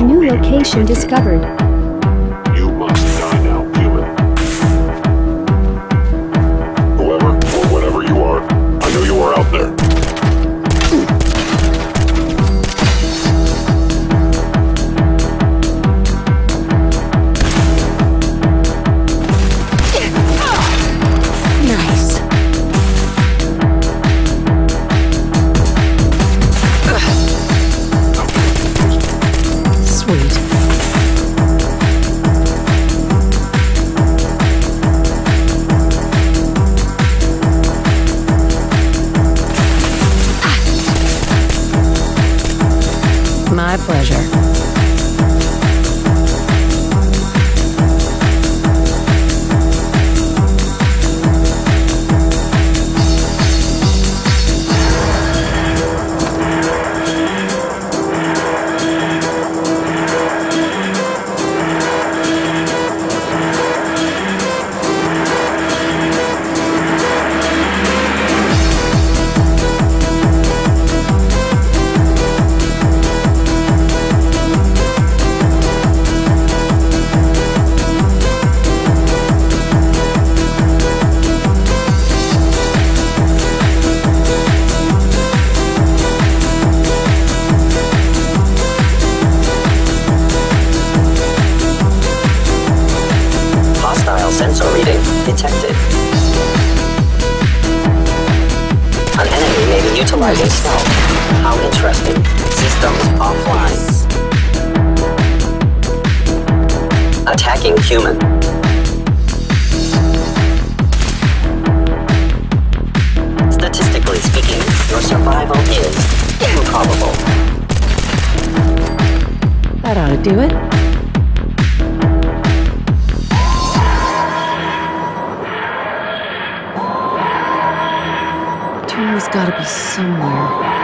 New location discovered. my pleasure. Analyzing smoke. How interesting. Systems offline. Attacking human. Camera's gotta be somewhere.